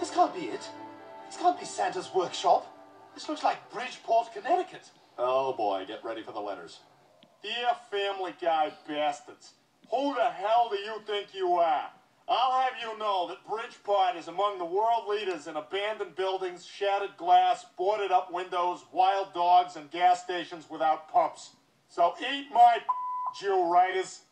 This can't be it. This can't be Santa's workshop. This looks like Bridgeport, Connecticut. Oh boy, get ready for the letters. Dear Family Guy bastards, who the hell do you think you are? I'll have you know that Bridgeport is among the world leaders in abandoned buildings, shattered glass, boarded up windows, wild dogs, and gas stations without pumps. So eat my Jew writers.